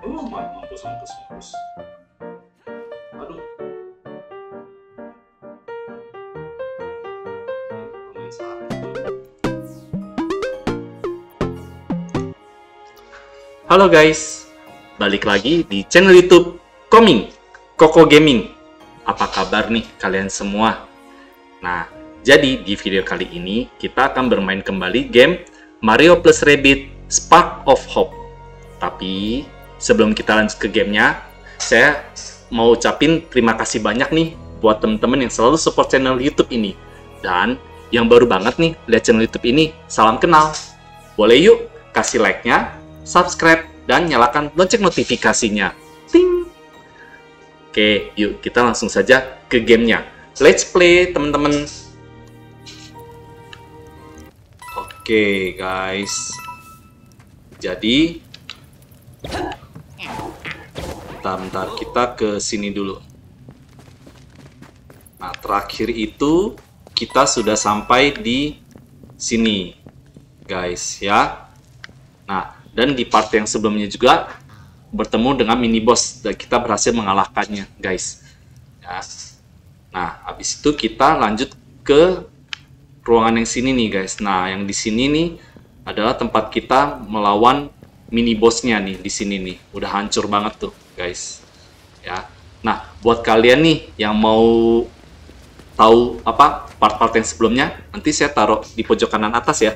Oh, mampus, mampus, mampus. Aduh. Halo guys, balik lagi di channel YouTube Koming Koko Gaming. Apa kabar nih kalian semua? Nah, jadi di video kali ini kita akan bermain kembali game Mario plus Rabbit Spark of Hope. Tapi sebelum kita lanjut ke gamenya, saya mau ucapin terima kasih banyak nih buat teman-teman yang selalu support channel YouTube ini. Dan yang baru banget nih lihat channel YouTube ini, salam kenal. Boleh yuk kasih like-nya, subscribe, dan nyalakan lonceng notifikasinya. Ting! Oke, yuk kita langsung saja ke gamenya. Let's play, teman-teman. Oke, guys. Jadi, bentar-bentar kita ke sini dulu. Nah, terakhir itu kita sudah sampai di sini, guys, ya. Nah, dan di part yang sebelumnya juga bertemu dengan mini boss dan kita berhasil mengalahkannya, guys. Ya. Nah, habis itu kita lanjut ke ruangan yang sini nih, guys. Nah, yang di sini nih adalah tempat kita melawan mini bossnya nih di sini nih. Udah hancur banget tuh, guys. Ya. Nah, buat kalian nih yang mau tahu apa part-part yang sebelumnya, nanti saya taruh di pojok kanan atas ya.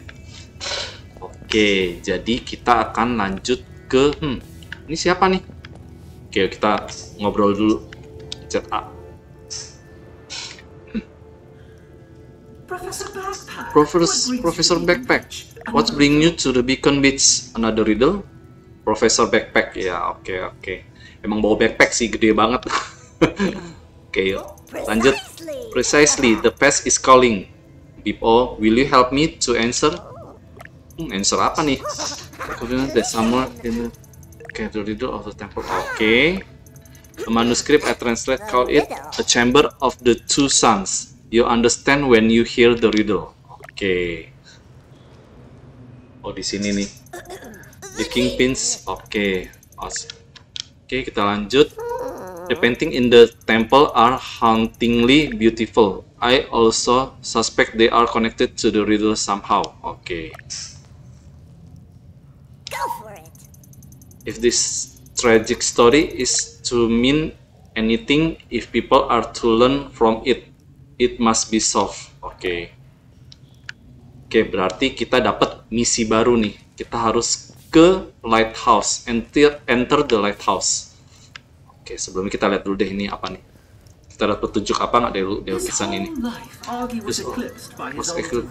Oke, jadi kita akan lanjut ke hmm, ini siapa nih? Oke, kita ngobrol dulu. Chat A. Professor Backpack. Professor Professor Backpack. What's bring you to the Beacon Beach? Another riddle? Professor Backpack. Ya, oke oke. Emang bawa backpack sih gede banget. oke, yuk. Lanjut. Precisely, the pest is calling. Bipo, will you help me to answer? Hmm, answer apa nih? Coordinate that somewhere in the okay, the riddle of the temple. Oke. A manuscript I translate call it a chamber of the two suns. You understand when you hear the riddle. Oke. Oh di sini nih. The kingpins. Oke. Os- Oke kita lanjut. The painting in the temple are hauntingly beautiful. I also suspect they are connected to the riddle somehow. Oke. Go for it. If this tragic story is to mean anything, if people are to learn from it, it must be solved. Oke. Oke, berarti kita dapat misi baru nih. Kita harus ke lighthouse, enter enter the lighthouse. Oke, sebelumnya kita lihat dulu deh ini apa nih. Kita lihat petunjuk apa nggak dari, dari lukisan ini. was Oke. that difficult.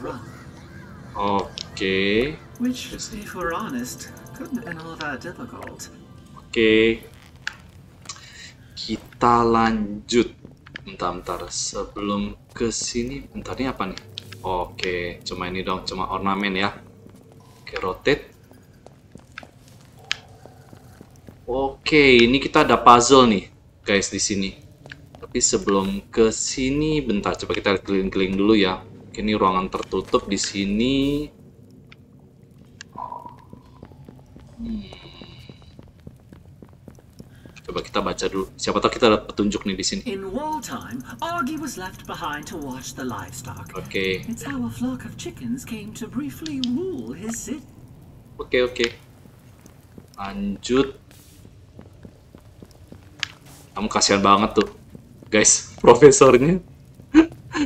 Oke. Kita lanjut. Bentar-bentar. Sebelum ke sini, bentar ini apa nih? Oke, cuma ini dong, cuma ornamen ya. Oke, rotate. Oke, ini kita ada puzzle nih, guys di sini. Tapi sebelum ke sini, bentar coba kita keliling-keliling dulu ya. Ini ruangan tertutup di sini. Coba kita baca dulu. Siapa tahu kita dapat petunjuk nih di sini. In wall time, Augie was left behind to watch the livestock. Oke. It's how a flock of chickens came to briefly rule his city. Oke oke. Lanjut. Kamu kasihan banget tuh, guys. Profesornya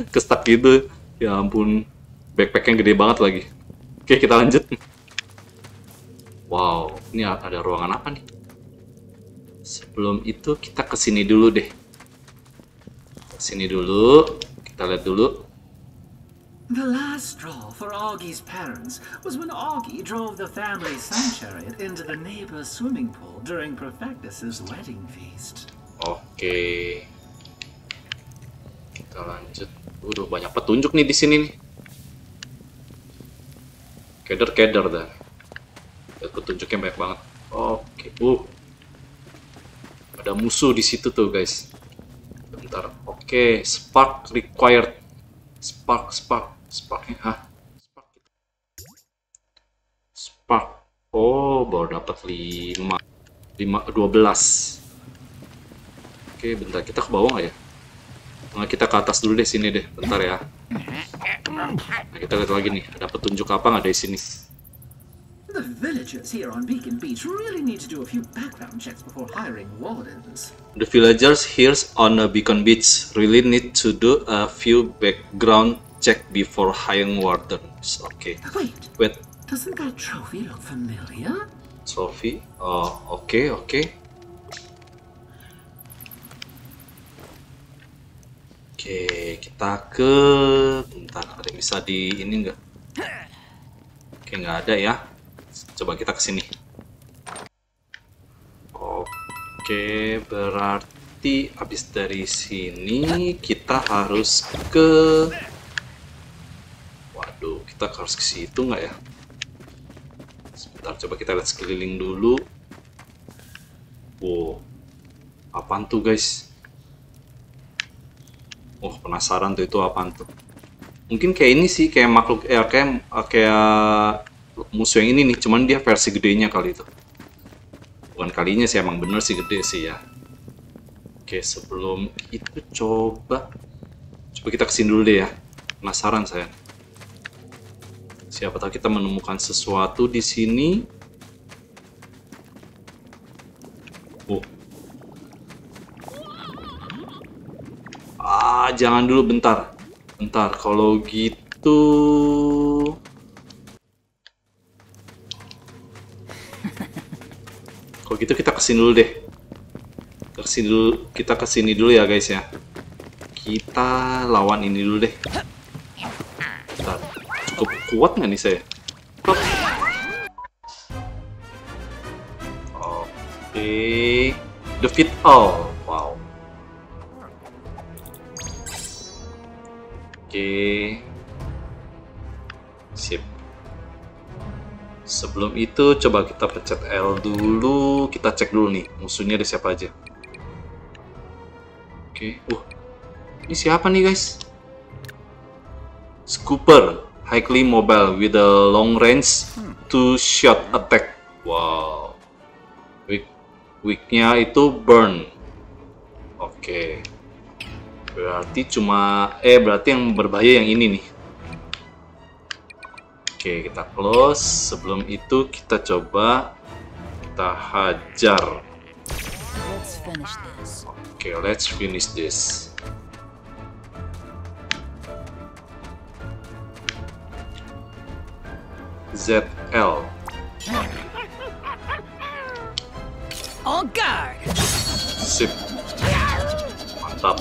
kestak gitu. Ya ampun, backpacknya gede banget lagi. Oke kita lanjut. Wow, ini ada ruangan apa nih? Sebelum itu kita ke sini dulu deh. Sini dulu, kita lihat dulu. The last straw for Augie's parents was when Augie drove the family sun chariot into the neighbor's swimming pool during Perfectus's wedding feast. Oke. Kita lanjut. Udah banyak petunjuk nih di sini nih. Keder-keder dah. Petunjuknya banyak banget. Oke. Uh. Ada musuh di situ tuh, guys. Bentar. Oke, spark required. Spark, spark, sparknya, hah? Spark. Spark. Oh, baru dapat 5. lima dua belas oke bentar kita ke bawah nggak ya nah, kita ke atas dulu deh sini deh bentar ya nah, kita lihat lagi nih ada petunjuk apa nggak dari sini The villagers here on Beacon Beach really need to do a few background checks before hiring wardens. The villagers here on the Beacon Beach really need to do a few background check before hiring wardens. Oke, Wait, wait, doesn't that trophy look familiar? trophy. Oh, oke, oke. Oke, kita ke. Bentar, ada yang bisa di ini nggak? Oke, nggak ada ya. Coba kita ke sini. Oke, berarti habis dari sini kita harus ke. Waduh, kita harus ke situ nggak ya? Sebentar, coba kita lihat sekeliling dulu. Wow, apaan tuh guys? Oh, penasaran tuh itu apaan tuh? Mungkin kayak ini sih, kayak makhluk, eh, kayak kayak musuh yang ini nih, cuman dia versi gedenya kali itu. Bukan kalinya sih, emang bener sih gede sih ya. Oke, sebelum itu coba, coba kita ke sini dulu deh ya. Penasaran saya. Siapa tahu kita menemukan sesuatu di sini. Oh. Ah, jangan dulu bentar. Bentar, kalau gitu Kalau gitu kita ke sini dulu deh. Ke sini dulu, kita ke sini dulu ya guys ya. Kita lawan ini dulu deh. Bentar. Cukup kuat nggak nih saya? Oke. Defeat all. Wow. Oke. Sip. Sebelum itu coba kita pencet L dulu, kita cek dulu nih musuhnya ada siapa aja. Oke, uh, ini siapa nih guys? Scooper, highly mobile with a long range two shot attack. Wow. Weak, weaknya itu burn. Oke. Berarti cuma, eh berarti yang berbahaya yang ini nih. Oke, kita close. Sebelum itu kita coba kita hajar. Let's finish this. Oke, let's finish this. ZL. On guard! Sip. Mantap.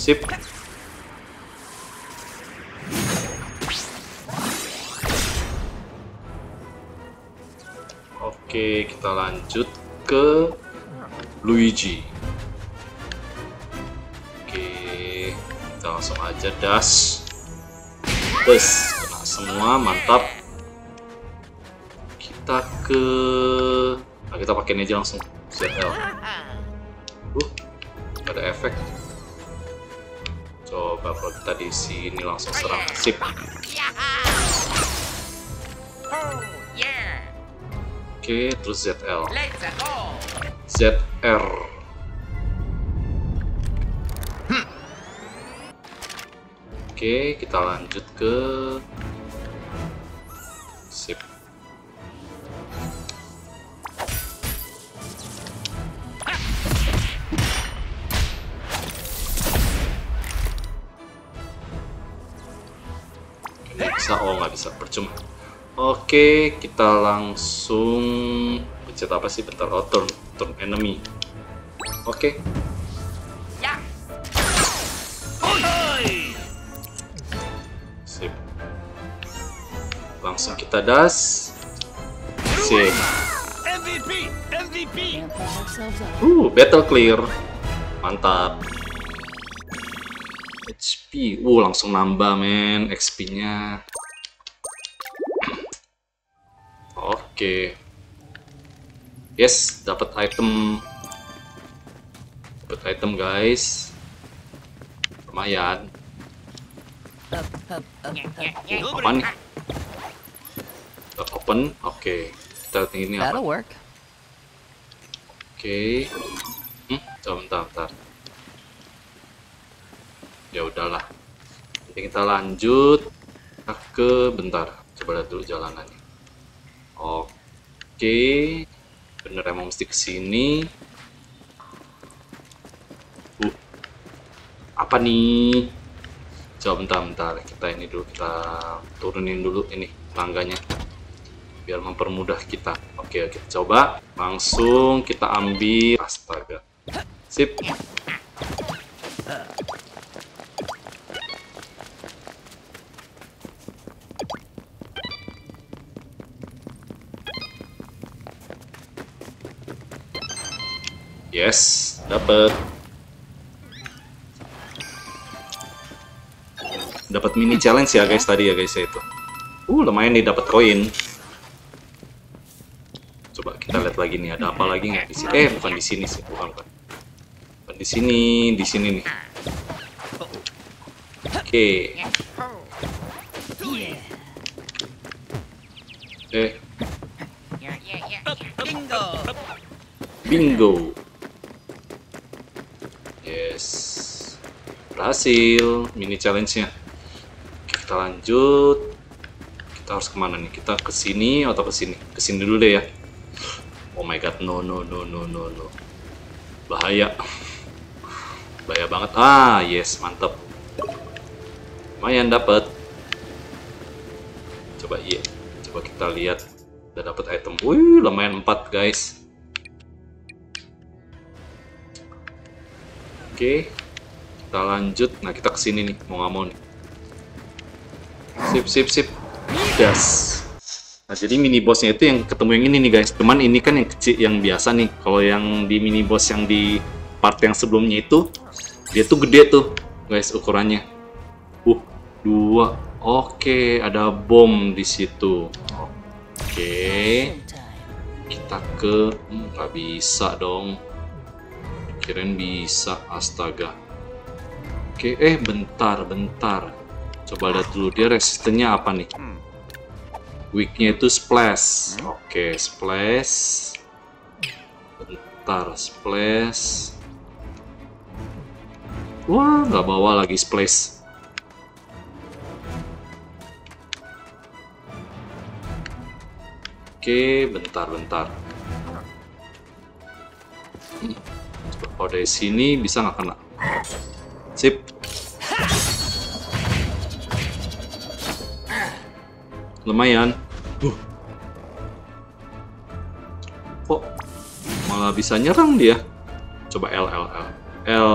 Sip. Oke, kita lanjut ke Luigi. Oke, kita langsung aja dash. Bus, kena semua, mantap. Kita ke... Nah, kita pakai aja langsung. ZL. Uh, ada efek. Coba kalau kita di sini langsung serang. Sip. Oh, yeah. Oke, terus ZL. ZR. Oke, kita lanjut ke nggak bisa, percuma. Oke, kita langsung pencet apa sih bentar oh turn turn enemy. Oke, Yeah. sip. Langsung kita das. Sip. Uh, battle clear. Mantap. HP, uh langsung nambah men XP-nya. Oke. Yes, dapat item. Dapat item guys. Lumayan. Apa nih Kita open oke kita lihat ini apa. Oke. Hmm, coba bentar, bentar. Ya udahlah. Nanti kita lanjut Kita ke bentar. Coba lihat dulu jalanannya. Oke. Bener emang mesti ke sini. Uh. Apa nih? Coba bentar, bentar. Kita ini dulu kita turunin dulu ini tangganya biar mempermudah kita. Oke, kita coba langsung kita ambil astaga. Sip. Yes, dapat. Dapat mini challenge ya guys tadi ya guys ya itu. Uh, lumayan nih dapat koin. Coba kita lihat lagi nih ada apa lagi nggak di sini? Eh bukan di sini sih, bukan bukan. Bukan di sini, di sini nih. Oke. Eh yeah, yeah. Bingo! bingo. Yes. Berhasil mini challenge-nya. Kita lanjut. Kita harus ke mana nih? Kita ke sini atau ke sini? Ke sini dulu deh ya. Oh my god, no no no no no no. Bahaya. Bahaya banget. Ah, yes, mantap. Lumayan dapat. Coba iya. Coba kita lihat. Udah dapat item. Wih, lumayan 4, guys. Oke. Kita lanjut. Nah, kita ke sini nih, mau nggak mau nih. Sip, sip, sip. Das. Nah, jadi mini bossnya itu yang ketemu yang ini nih guys. Cuman ini kan yang kecil, yang biasa nih. Kalau yang di mini boss yang di part yang sebelumnya itu, dia tuh gede tuh, guys, ukurannya. Uh, dua. Oke, ada bom di situ. Oke, Showtime. kita ke hmm, nggak bisa dong. Kirain bisa, astaga. Oke, eh bentar, bentar. Coba lihat dulu dia resistennya apa nih? Weaknya itu splash. Oke, splash. Bentar, splash. Wah, nggak bawa lagi splash. Oke, bentar, bentar. Hmm, kalau dari sini bisa nggak kena? Sip. Lumayan. Uh. Kok malah bisa nyerang dia? Coba L, L, L. L.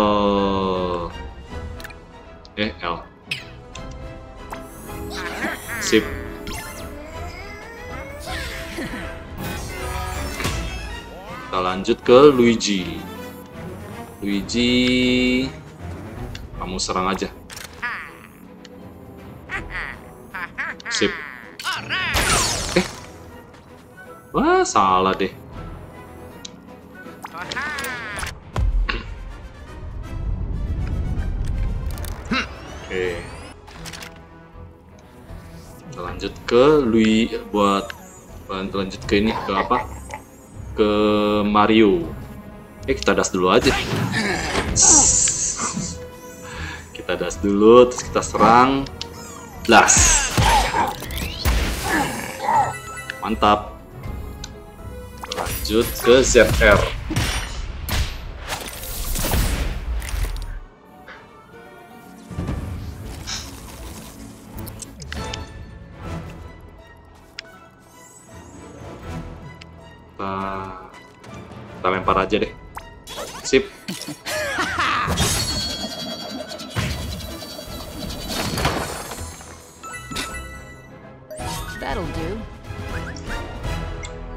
Eh, L. Sip. Kita lanjut ke Luigi. Luigi, kamu serang aja. Sip. Eh, wah salah deh. Oke. Kita lanjut ke Lui buat lanjut ke ini ke apa? Ke Mario. Eh kita das dulu aja. Kita das dulu, terus kita serang. Blast. Mantap. Lanjut ke ZR. Kita, kita lempar aja deh. Sip.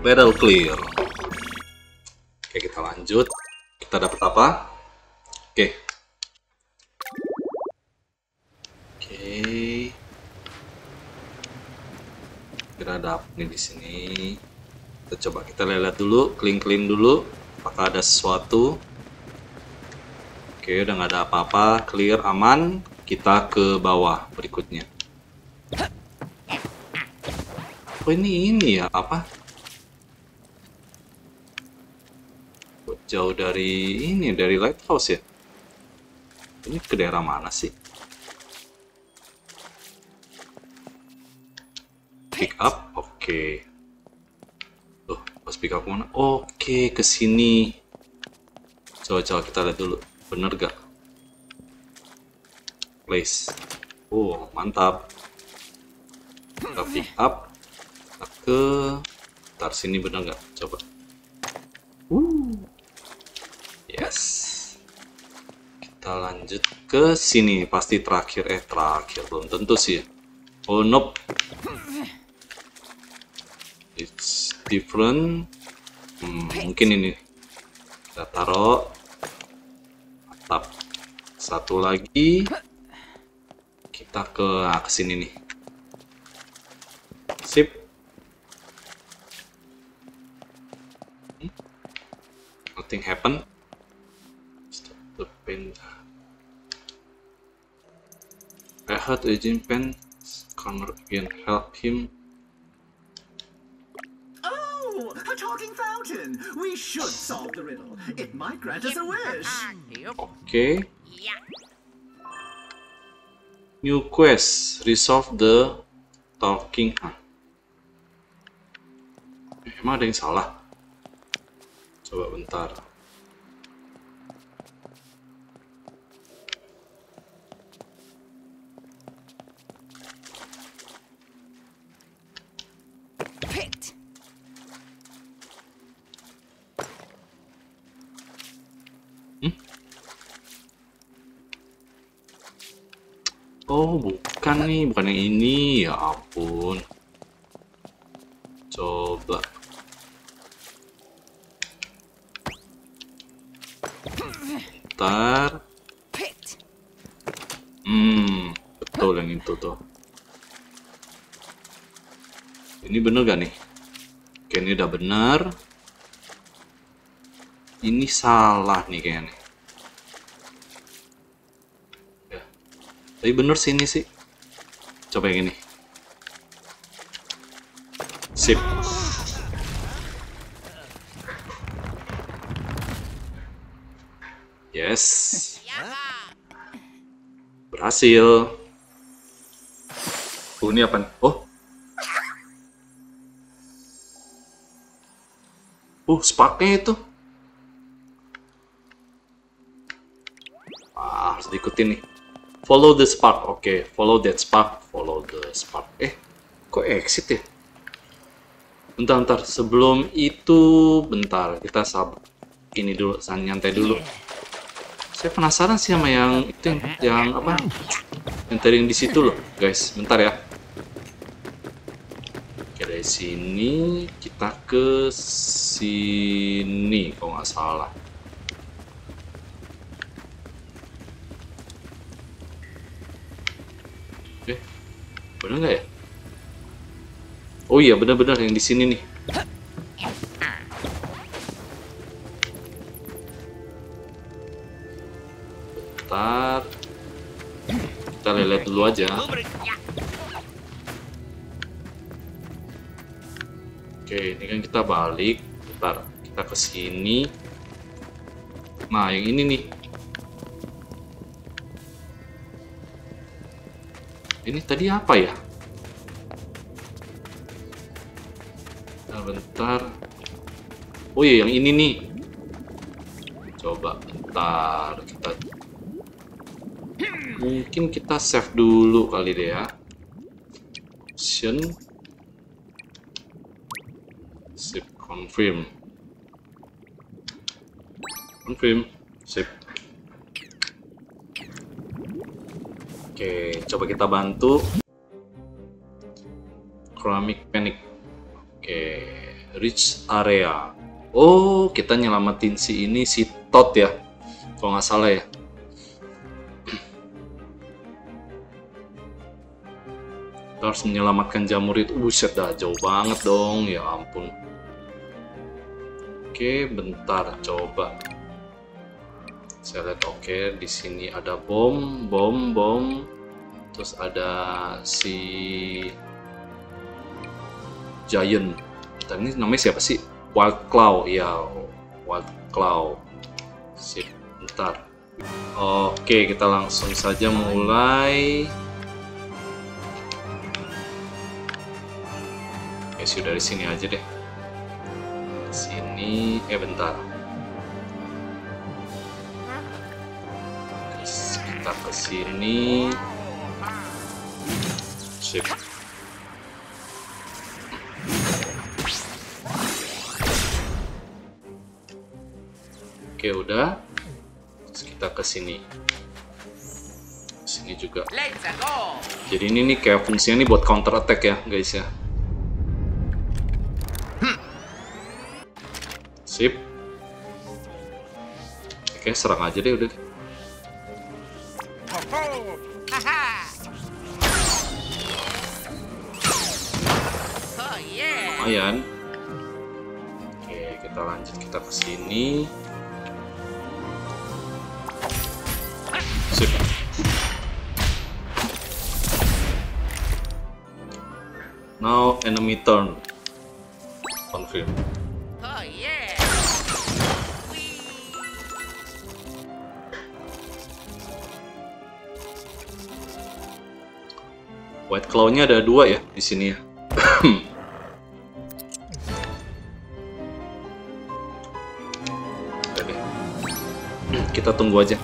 Battle clear. Oke, kita lanjut. Kita dapat apa? Oke. Oke. Kira ada apa nih di sini? Kita coba kita lihat dulu, clean-clean dulu. Apakah ada sesuatu? Oke, udah nggak ada apa-apa, clear, aman. kita ke bawah berikutnya. Oh ini ini ya apa? Jauh dari ini dari lighthouse ya? Ini ke daerah mana sih? Pick up, oke. Tuh, pas pick up mana? Oke, ke sini. Coba coba kita lihat dulu. Bener gak? Place. Oh, mantap. Kita pick up. Kita ke Ntar sini bener nggak? Coba. Uh. Yes. Kita lanjut ke sini. Pasti terakhir. Eh, terakhir. Belum tentu sih ya. Oh, nope. It's different. Hmm, mungkin ini. Kita taruh. Mantap. Satu lagi. Kita ke ah, sini nih. Sip. Hmm? Nothing happen. The pen. I heard Agent Pen corner again. Help him. Oh, a talking fountain! We should solve the riddle. It might grant us a wish. Yeah. New quest. Resolve the talking. Emang ada yang salah? Coba bentar. Oh, bukan nih, bukan yang ini. Ya ampun. Coba. Ntar. Picked. Hmm, betul yang itu tuh. Ini bener gak nih? Ini udah bener. Ini salah nih kayaknya. Tapi bener ini sih. Coba yang ini. Sip. Yes. Berhasil. Oh, ini apa? Oh. Uh, sparknya itu. Ah, harus diikutin nih. Follow the spark. Oke, follow that spark. Follow the spark. Eh, kok exit ya? Bentar, bentar. Sebelum itu, bentar. Kita sabar. Ini dulu, santai dulu. Saya penasaran sih sama yang itu yang, yang apa? Yang tadi di situ loh, guys. Bentar ya. Oke, dari sini kita ke sini, kalau nggak salah. Bener nggak ya? Oh iya, benar-benar yang di sini nih. Bentar. Kita lihat dulu aja. Oke, ini kan kita balik. Bentar, kita ke sini. Nah, yang ini nih. Ini tadi apa ya? Bentar, bentar. Oh iya, yang ini nih. Coba bentar, kita mungkin kita save dulu kali deh ya. Option save confirm. Confirm, save. Oke, coba kita bantu. Ceramic panic. Oke, reach area. Oh, kita nyelamatin si ini si Tot ya. Kalau nggak salah ya. Kita harus menyelamatkan jamur itu. Buset dah, jauh banget dong. Ya ampun. Oke, bentar. Coba. Saya lihat oke, di sini ada bom, bom, bom. Terus ada si Giant. Bentar, ini namanya siapa sih? Wild Claw, ya. Wild Claw. Sip, bentar. Oke, kita langsung saja mulai. Oke, sudah dari sini aja deh. Sini, eh bentar. Ke sini. Sip. Oke, udah. Terus kita ke sini. Sini juga. Jadi ini nih kayak fungsinya nih buat counter attack ya, guys ya. Sip. Oke, serang aja deh udah. Lumayan. Oke, kita lanjut kita ke sini. Sip. Now enemy turn. Confirm. Oh yeah. White Claw-nya ada dua ya di sini ya. Kita tunggu aja.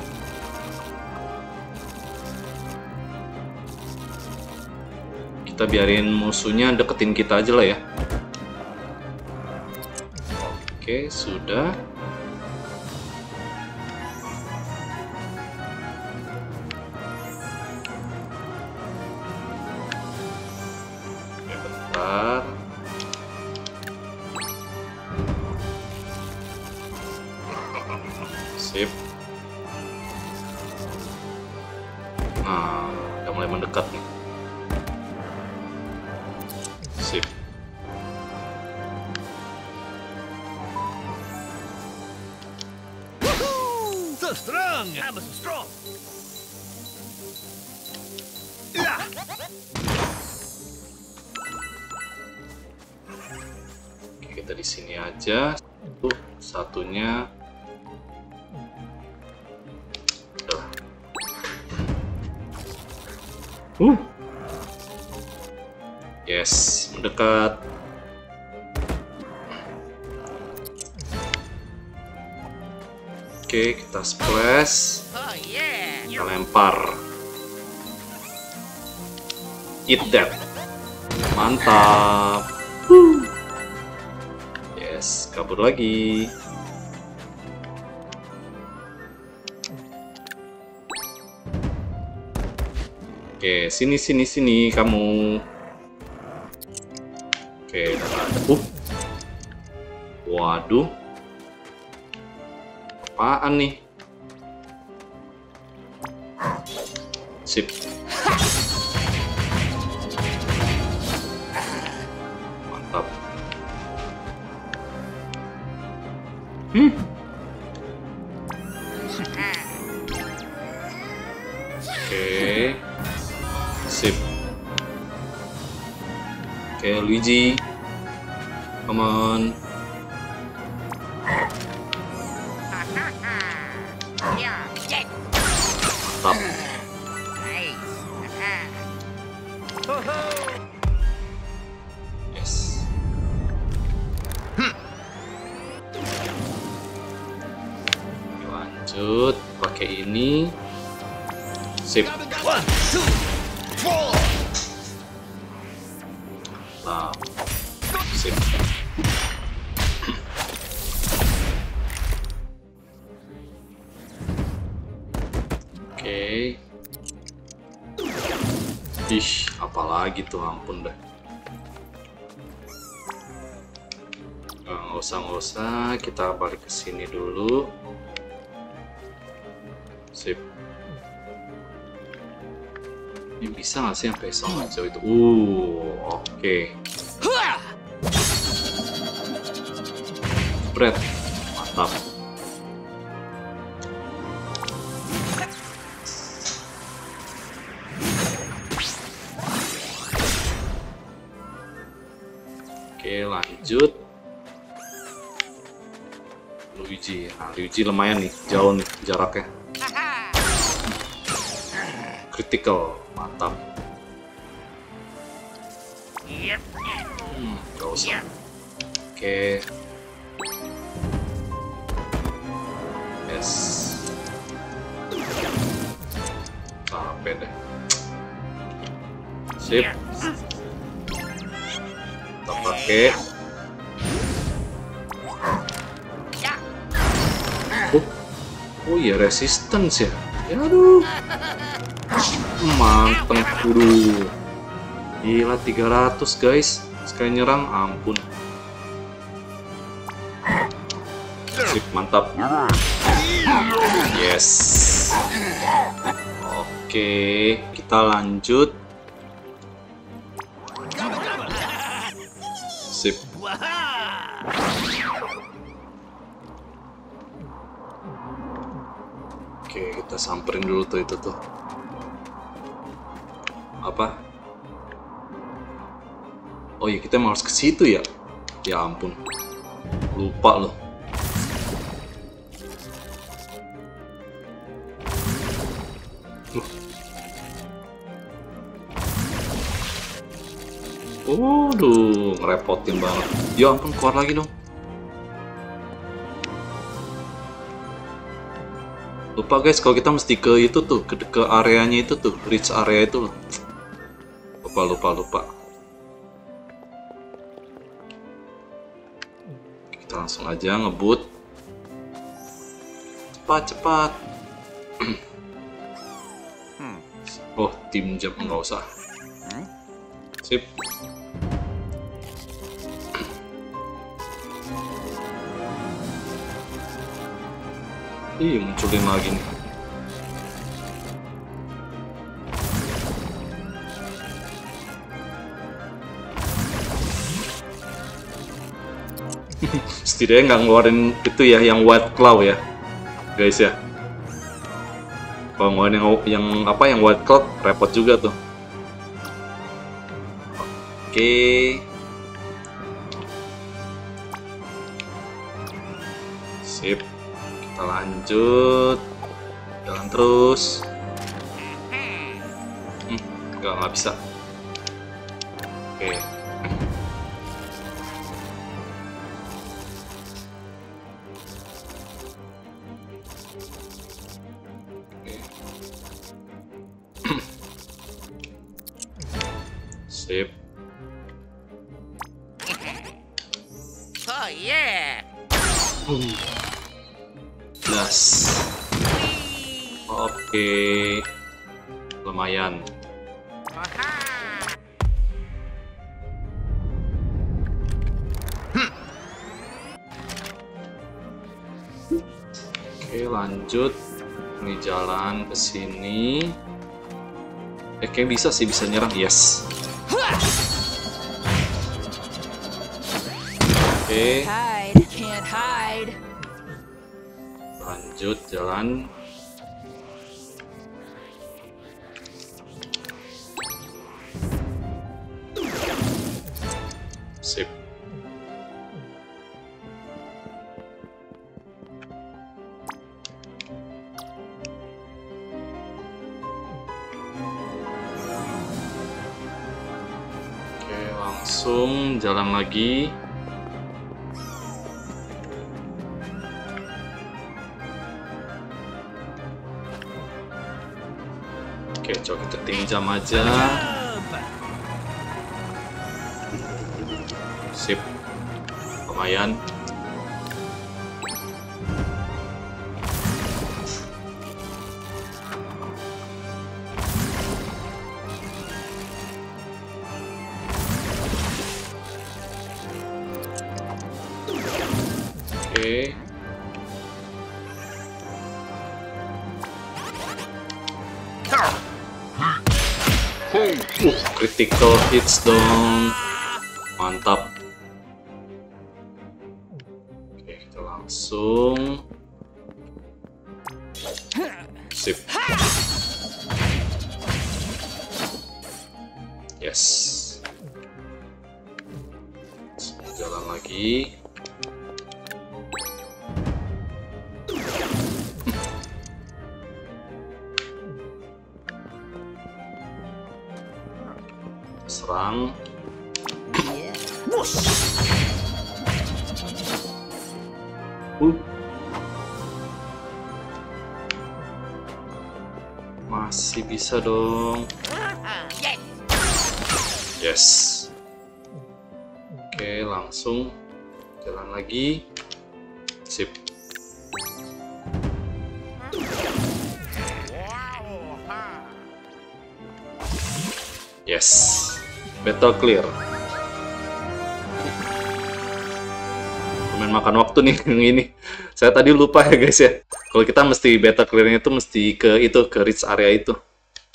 Kita biarin musuhnya deketin kita aja lah ya. Oke, sudah. Aja. Satu, satunya. Uh. Yes, mendekat. Oke, kita splash. Kita lempar. Eat that. Mantap. Yes, kabur lagi. Oke, sini sini sini kamu. Oke. Uh. Waduh. Apaan nih? Sip. Hmm. Oke. Sip. Oke, Luigi. Ish, apalagi tuh ampun dah. Nah, nggak usah nggak usah, kita balik ke sini dulu. Sip. Ini bisa nggak sih sampai sama jauh itu? Uh, oke. Spread, mantap. Luigi lumayan nih, jauh nih jaraknya. Critical, mantap. Hmm, gak usah. Oke. Yes. Capek deh. Sip. Kita pakai. Iya resistance ya. Ya aduh. Manteng kudu. Gila 300 guys. Sekali nyerang ampun. Sip, mantap. Yes. Oke, kita lanjut. Dulu tuh itu tuh. Apa? Oh iya, kita harus ke situ ya? Ya ampun. Lupa. Loh. Waduh, ngerepotin banget. Ya ampun, keluar lagi dong. Lupa guys, kalau kita mesti ke itu tuh, ke, ke areanya itu tuh, reach area itu loh. Lupa, lupa, lupa. Kita langsung aja ngebut. Cepat, cepat. oh, tim jam nggak usah. Sip. Ih, munculin lagi nih. Setidaknya nggak ngeluarin itu ya, yang white cloud ya, guys ya. Kalau ngeluarin yang, yang apa, yang white cloud repot juga tuh. Oke. Sip. Lanjut. Jalan terus. Hmm, nggak, nggak bisa. Kayak bisa sih bisa nyerang. Yes. Oke, hide. lanjut jalan. Oke, coba kita tinjam aja. Sip. Lumayan. Critical hits dong. Battle clear. Lumayan makan waktu nih yang ini. Saya tadi lupa ya guys ya. Kalau kita mesti battle clearnya itu mesti ke itu ke reach area itu.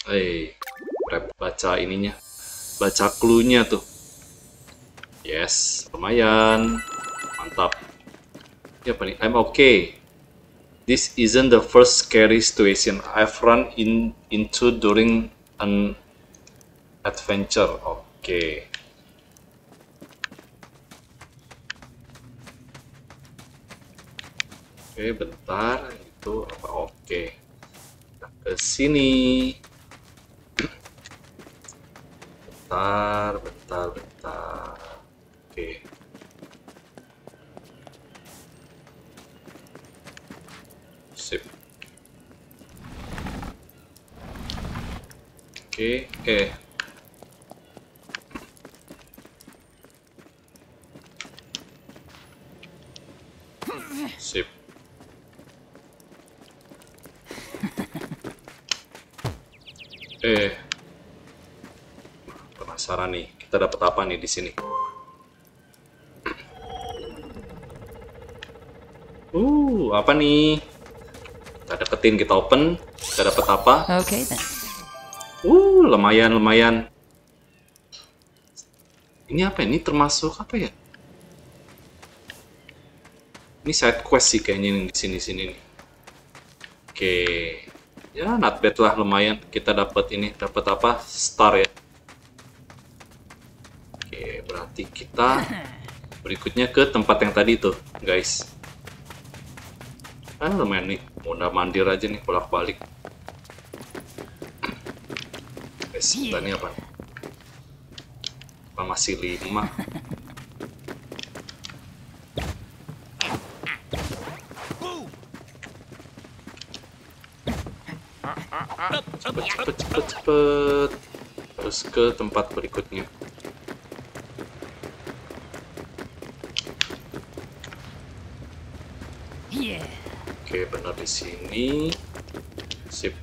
Eh, rep baca ininya. Baca clue-nya tuh. Yes, lumayan. Mantap. Ya apa nih? I'm okay. This isn't the first scary situation I've run in into during an adventure. Oke. Oke, bentar. Itu apa? Oke. Kita ke sini. Bentar, bentar, bentar. Oke. Sip. Oke, oke. Sip. Eh. Penasaran nih, kita dapat apa nih di sini? Uh, apa nih? Kita deketin, kita open. Kita dapat apa? Okay then. Uh, lumayan, lumayan. Ini apa ini? Termasuk apa ya? Ini side quest sih kayaknya yang di sini-sini nih. Oke. Ya, not bad lah, lumayan. Kita dapat ini, dapat apa? Star ya. Oke, berarti kita berikutnya ke tempat yang tadi tuh, guys. Ah, lumayan nih. Mudah mandir aja nih, bolak-balik. Guys, kita ini apa? Apa masih lima? cepet cepet cepet cepet terus ke tempat berikutnya Yeah. oke benar di sini. Sip.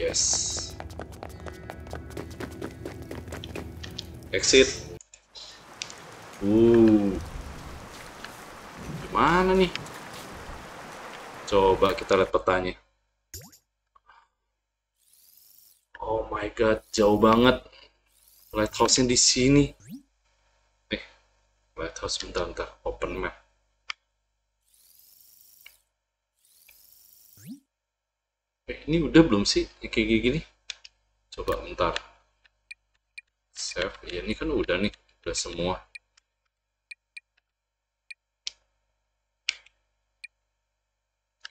Yes. Exit. Uh gimana nih? Coba kita lihat petanya. Oh my god jauh banget. Lighthouse-nya di sini. Eh lighthouse bentar bentar open map eh ini udah belum sih yang kayak gini coba bentar save ya ini kan udah nih udah semua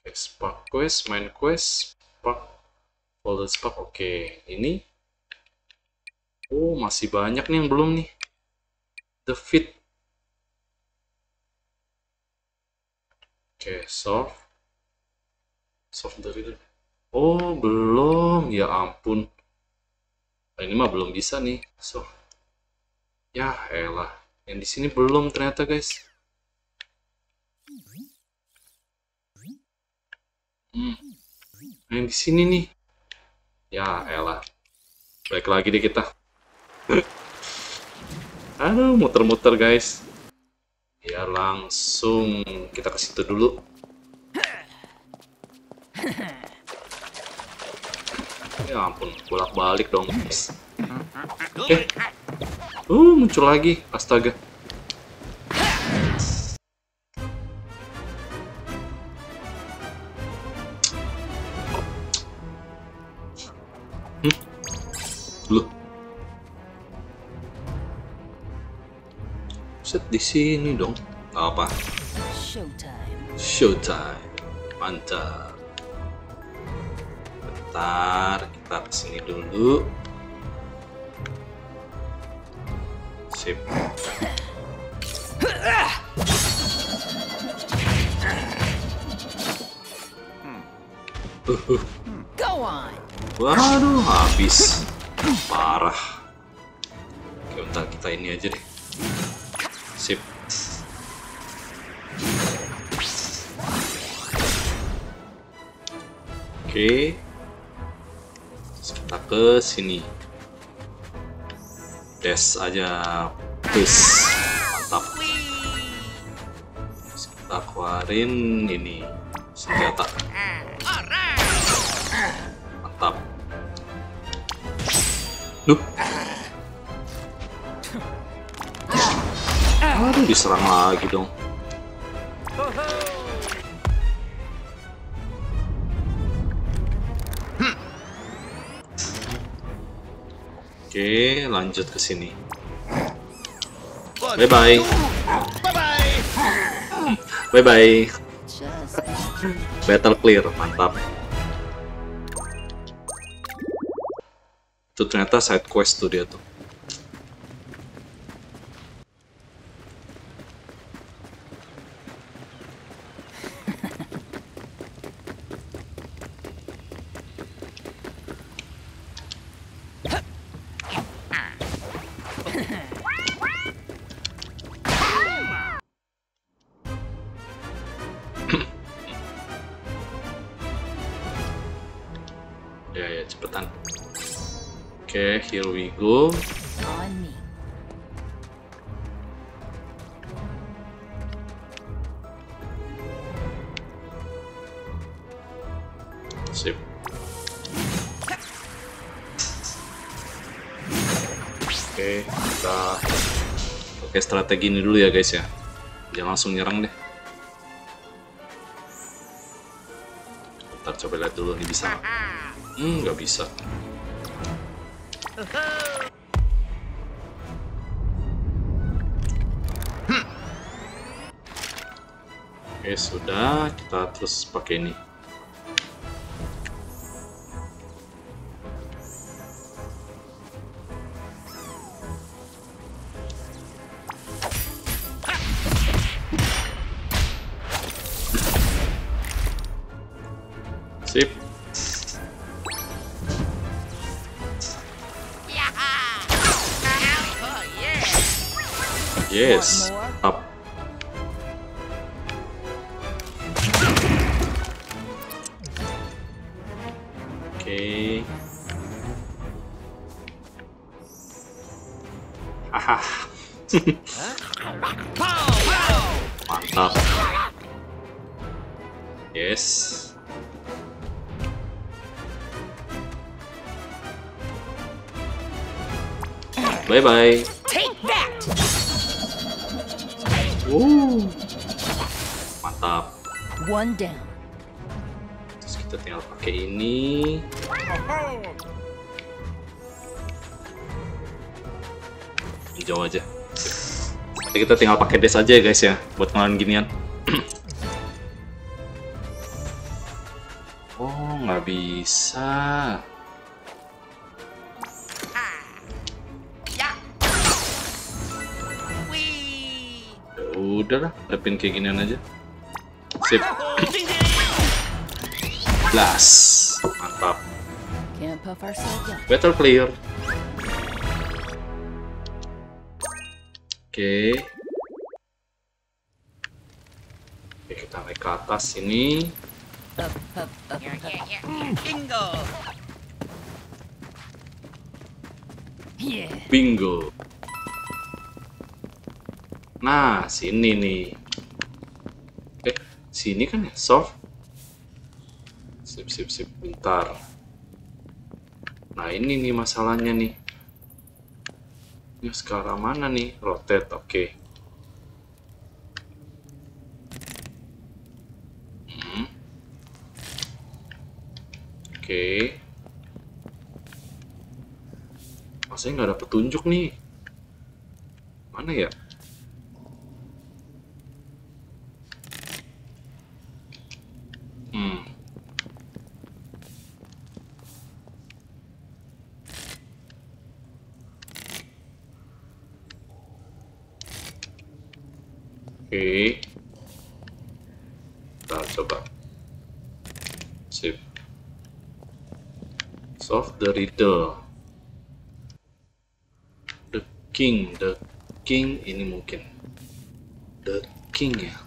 Oke, Spark Quest, Main Quest, Spark, Folder Spark, oke, ini Oh, masih banyak nih yang belum nih. The Fit. Oke, solve. Solve the riddle. Oh, belum. Ya ampun. Nah, ini mah belum bisa nih. So. Ya, elah. Yang di sini belum ternyata, guys. Hmm. Yang di sini nih. Ya, elah. Baik lagi deh kita. Aduh, muter-muter guys. Ya langsung kita ke situ dulu. Eh, ya ampun, bolak-balik dong. Oke. Okay. Uh, muncul lagi. Astaga. Hmm? set di sini dong. Apa? Showtime. Showtime. Mantap. Bentar, kita ke sini dulu. Sip. Uh, uh. On. Waduh, habis. Parah. Oke, bentar kita ini aja deh. Sip. Oke. Kita ke sini. Des aja. Plus. Mantap. Kita keluarin ini senjata. Mantap. Duh. Aduh, diserang lagi dong. Oke, lanjut ke sini. Bye bye. Bye bye. Battle clear, mantap. Itu ternyata side quest tuh dia tuh. Strategi ini dulu ya guys ya. Jangan langsung nyerang deh. Bentar coba lihat dulu nih bisa? Hmm, nggak bisa. Oke, sudah. Kita terus pakai ini. Yeah. Yes. Want more? Up. Oke. Haha. Mantap. Yes. Bye bye. One down. Terus kita tinggal pakai ini. Hijau aja. Nanti kita tinggal pakai des aja ya guys ya buat ngelawan ginian. oh nggak bisa. Ya. Wih. Ya udahlah, hadapin kayak ginian aja. Sip. Blast. Mantap. Ourselves up. Battle clear. Oke. Oke, kita naik ke atas sini. Bingo. Yeah. Bingo. Nah, sini nih. Sini kan ya? Solve. Sip, sip, sip. Bentar. Nah, ini nih masalahnya nih. Ini sekarang mana nih? Rotate, oke. Hmm. Oke. Masanya nggak ada petunjuk nih. Mana ya? Oke. Kita coba. Sip. Solve the riddle. The king, the king ini mungkin. The king ya.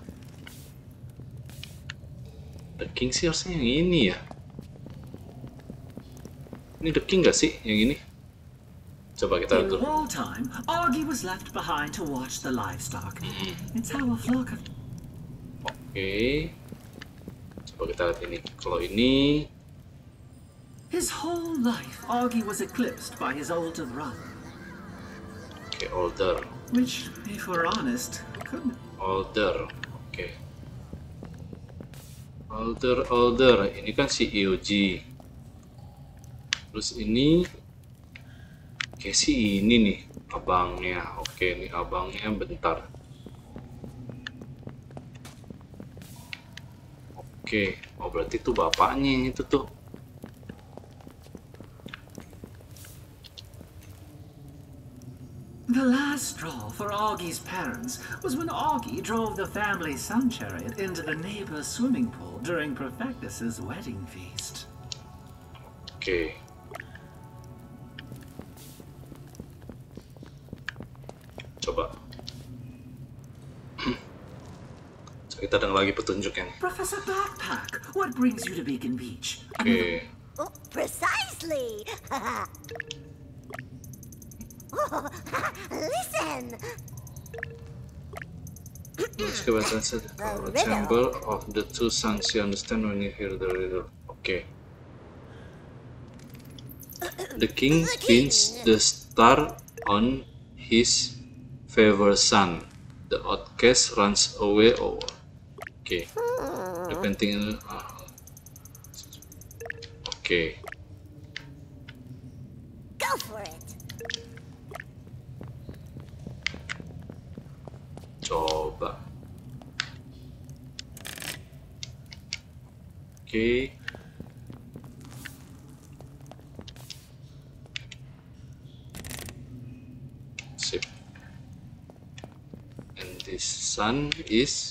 The king sih harusnya yang ini ya. Ini the king gak sih yang ini? Coba kita In dulu. war time, Augie was left behind to watch the livestock. Mm-hmm. It's how a flock of Oke. Coba kita lihat ini. Kalau ini his whole life, Augie was eclipsed by his older brother, oke older, which, if we're honest, couldn't older. Oke. Older, older. Ini kan si Ioji. Terus ini kayak si ini nih abangnya. Oke, ini abangnya bentar. Oke, oh berarti itu bapaknya itu tuh. The last straw for Augie's parents was when Augie drove the family sun chariot into the neighbor's swimming pool during Perfectus's wedding feast. Oke. Kita dengar lagi petunjuknya. Professor Backpack, what brings you to Beacon Beach? Oke. Oh, precisely. oh, listen. Let's go back and set a chamber of the two suns. You understand when you hear the riddle. Oke. The king pins the star on his favorite son. The outcast runs away. Oh, oke. The painting. ah. Oke. Go for it. Coba. Oke. Sip. And this sun is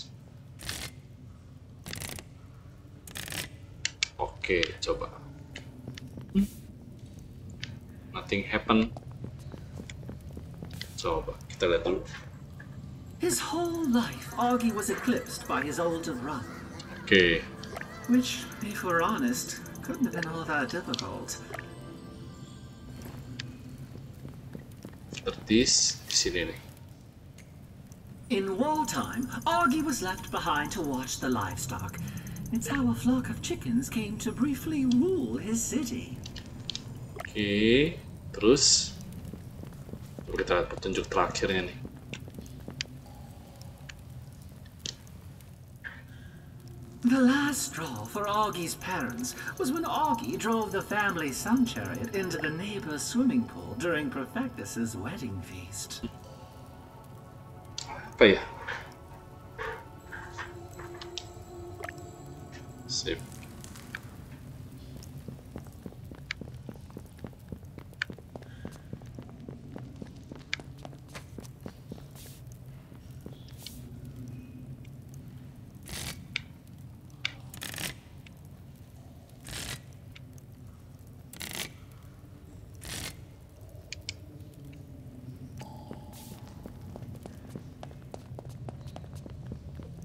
Oke, coba. Nothing happen. Coba, kita lihat dulu. His whole life, Augie was eclipsed by his older brother, Okay. which, if we're honest, couldn't have been all that difficult. Tertis di sini nih. In wartime, Augie was left behind to watch the livestock. It's how a flock of chickens came to briefly rule his city. Oke, terus kita petunjuk terakhirnya nih. The last straw for Augie's parents was when Augie drove the family sun chariot into the neighbor's swimming pool during Perfectus's wedding feast. Apa ya? Sip.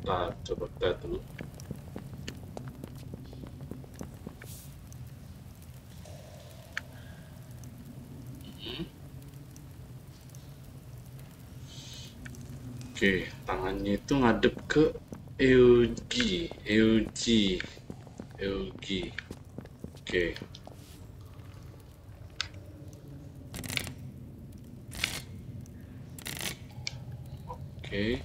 Nah, coba kita lihat dulu. Mhm. Oke, tangannya itu ngadep ke Eugi, Eugi, Eugi. Oke. Oke.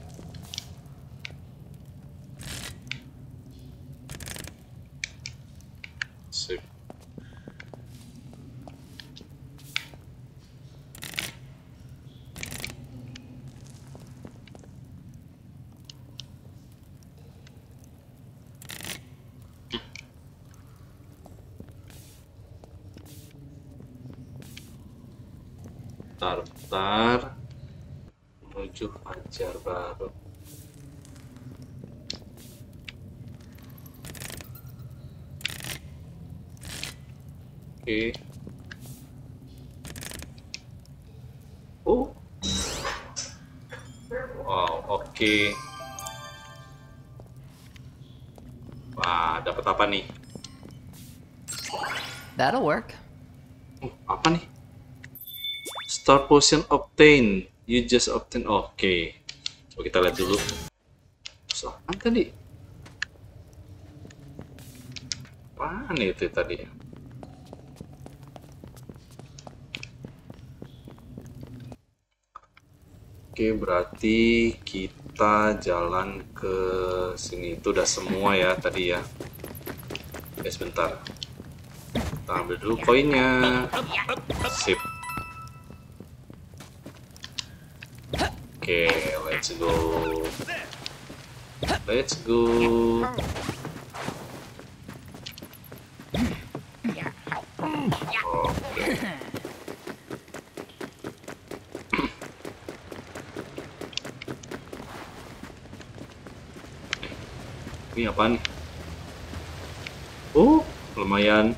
Sip. Bentar, bentar. Menuju fajar baru. Oke. Oh. Wow, oke. Wah, dapat apa nih? That'll work. Oh, apa nih? Potion obtain. You just obtain. Oke. Coba kita lihat dulu. So, tadi? Apaan itu tadi? Oke, berarti kita jalan ke sini. Itu udah semua ya tadi ya. Oke, sebentar. Kita ambil dulu koinnya. Sip. Oke, let's go. Let's go. Ini apa nih? Oh, lumayan.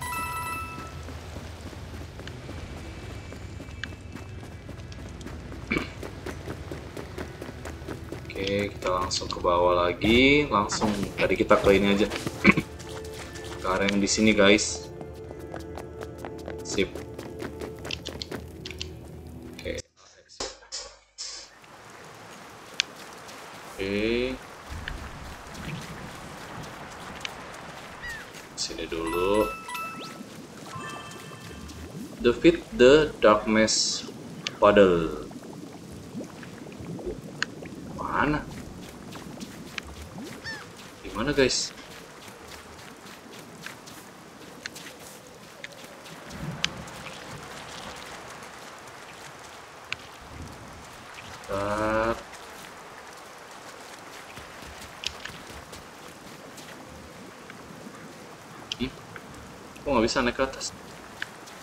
Langsung ke bawah lagi. Langsung dari kita ke ini aja. ke yang di sini, guys. Sip. Oke. Oke. Sini dulu. Defeat the darkness puddle. Mana? Gimana guys? Bentar. Ih, Kok nggak bisa naik ke atas?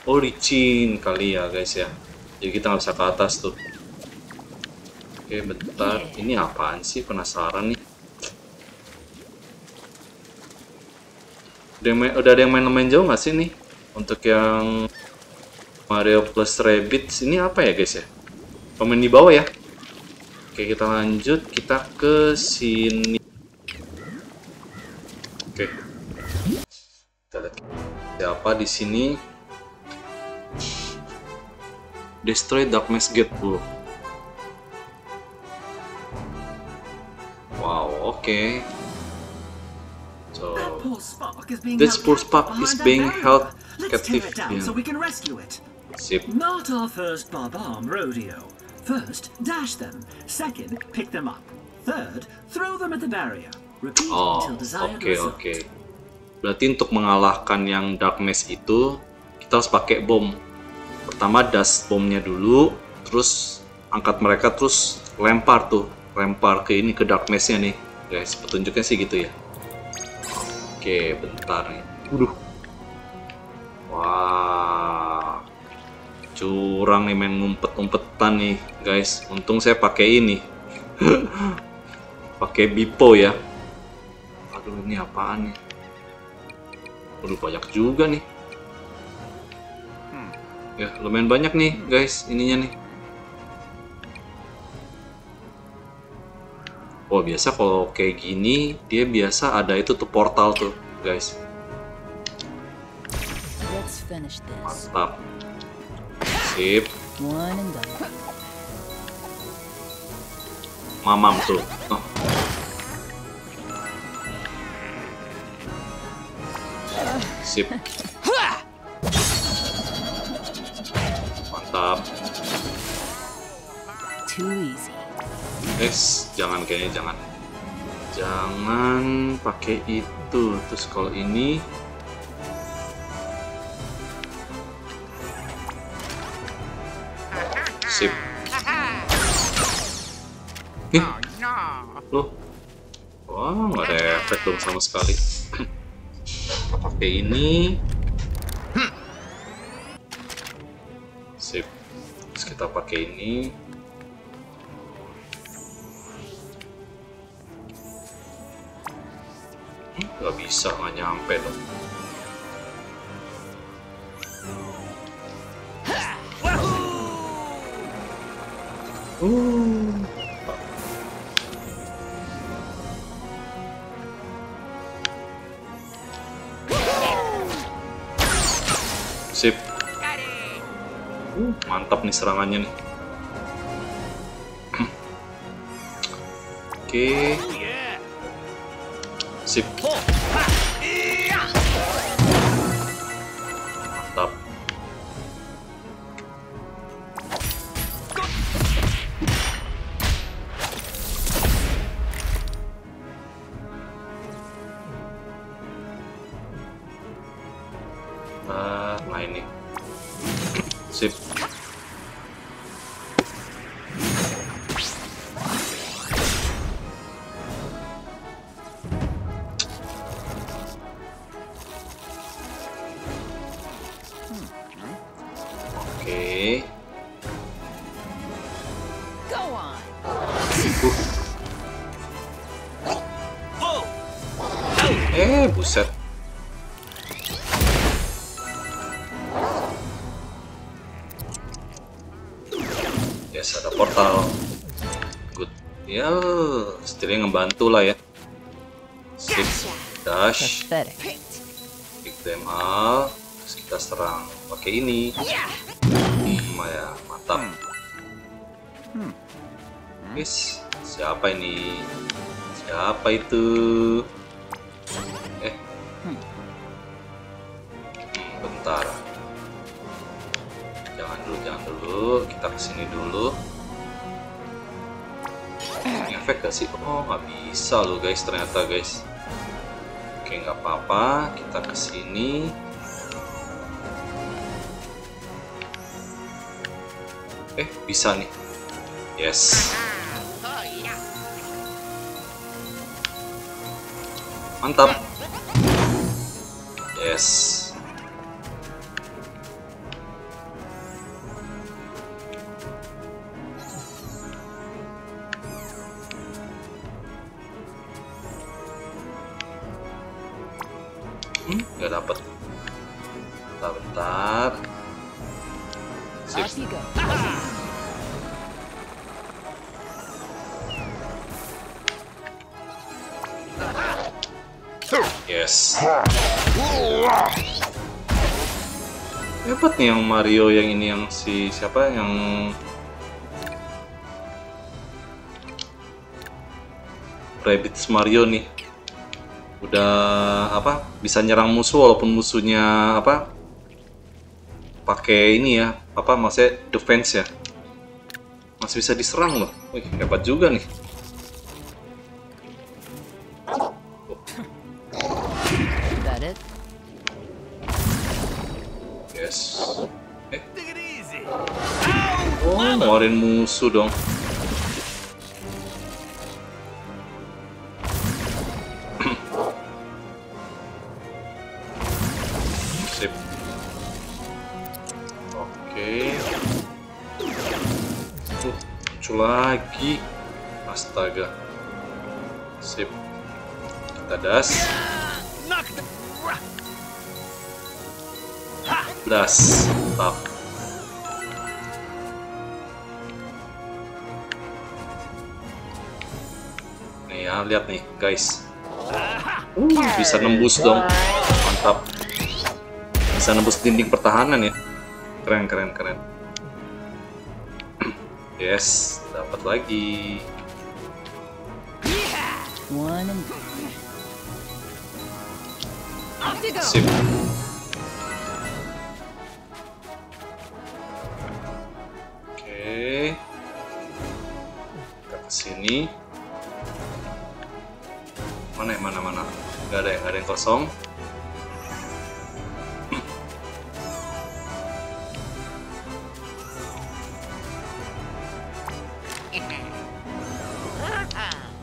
Oh licin kali ya guys ya. Jadi kita nggak bisa ke atas tuh. Oke bentar, ini apaan sih? Penasaran nih. Udah, main- udah ada yang main-main jauh nggak sih nih? Untuk yang Mario plus Rabbids ini apa ya guys ya? Komen di bawah ya. Oke kita lanjut, kita ke sini. Oke. Kita lihat siapa di sini. Destroy Darkness Gate dulu. Wow, oke. So, This poor behind is being barrier. held Let's captive, tear it down yeah. so we can rescue it. sip. Not our first Bob-Arm rodeo. First, dash them. Second, pick them up. Third, throw them at the barrier. Repeat Oh, until desired oke result. oke. Berarti untuk mengalahkan yang Darkness itu kita harus pakai bom. Pertama dust bomnya dulu, terus angkat mereka terus lempar tuh, lempar ke ini ke Darknessnya nih, guys. Petunjuknya sih gitu ya. Oke, bentar nih. Waduh. Wah. Curang nih main ngumpet-ngumpetan nih, guys. Untung saya pakai ini. pakai Bipo ya. Aduh, ini apaan nih? Waduh, banyak juga nih. Ya, lumayan banyak nih, guys, ininya nih. Oh, biasa kalau kayak gini, dia biasa ada itu tuh portal tuh, guys. Mantap. Sip. Mamam tuh. Oh. Sip. Mantap. Too Guys, jangan kayaknya jangan. Jangan pakai itu. Terus kalau ini Sip. Ih, no. loh. Wah, nggak ada efek dong sama sekali. Pakai ini. Sip. Terus kita pakai ini. nggak bisa nggak nyampe dong sip. Uh, mantap nih serangannya nih. Oke. okay sip. Mantap. Nah, nah ini. Sip. Ngebantu lah ya. Sip. Dash. Pick them up. Terus kita serang pakai ini. Hmm, ya, mantap. Guys, siapa ini? Siapa itu? Eh. Hmm, bentar. Jangan dulu, jangan dulu. Kita ke sini dulu. Ini efek gak sih? Oh, nggak bisa loh guys, ternyata guys. Oke, nggak apa-apa. Kita ke sini. Eh, bisa nih. Yes. Mantap. Yes. Nih yang Mario yang ini yang si siapa yang Rabbids Mario nih. Udah apa? Bisa nyerang musuh walaupun musuhnya apa? Pakai ini ya, apa maksudnya defense ya. Masih bisa diserang loh. Wih, hebat juga nih. Musuh dong. Sip. Oke. Tuh, muncul lagi. Astaga. Sip. Kita das. Guys. Uh, bisa nembus dong. Mantap. Bisa nembus dinding pertahanan ya. Keren, keren, keren. Yes, dapat lagi. Sip. Oke. Kita ke sini. Mana ya, mana, mana? Gak ada ya, gak ada yang kosong.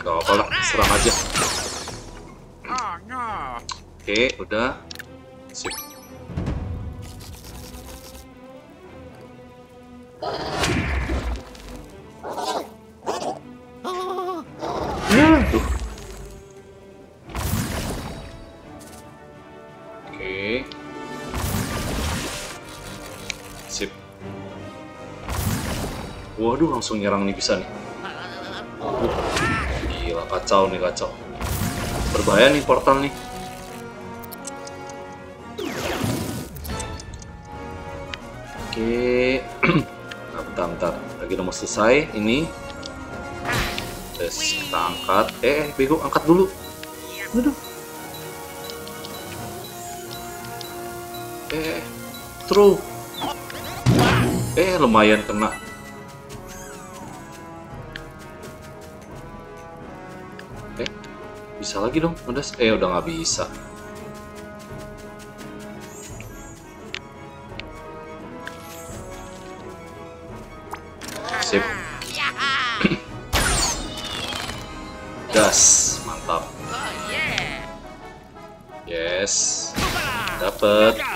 Gak apa lah, serang aja. Oke, udah. Langsung nyerang nih bisa nih. Uh, gila, kacau nih, kacau. Berbahaya nih portal nih. Oke. Nah, bentar, bentar. Lagi mau selesai ini. Terus kita angkat. Eh, eh, bego, angkat dulu. Waduh. Eh, true. Eh, lumayan kena. Bisa lagi dong, Medas. Eh, udah nggak bisa. Sip. Gas, mantap. Oh. Yes. Dapet.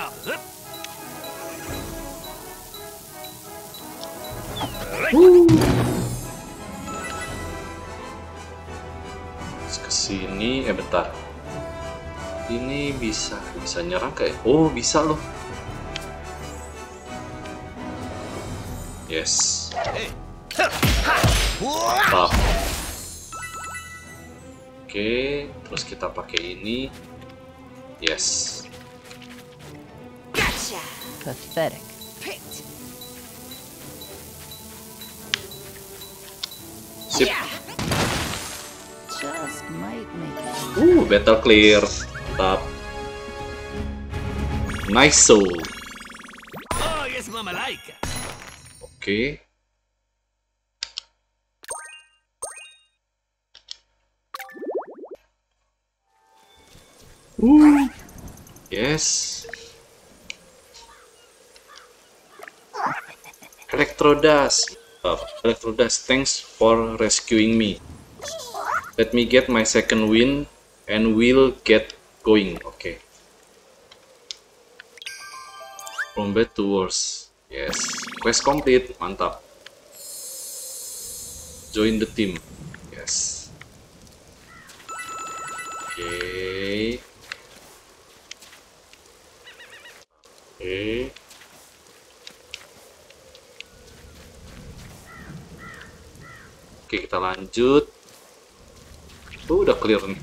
Bisa nyerang kayak, oh bisa loh. Yes. Mantap. Oke, terus kita pakai ini. Yes. Pathetic. Sip. Just might make it. Uh, battle clear. Mantap. Nice soul. Oh, yes, Mama like. Oke. Uh. Yes. Electrodas. Uh, Electrodas, thanks for rescuing me. Let me get my second win and we'll get going. Oke. From bad to worse. Yes. Quest complete. Mantap. Join the team. Yes. Oke. Oke. Oke, kita lanjut. Oh, udah clear nih.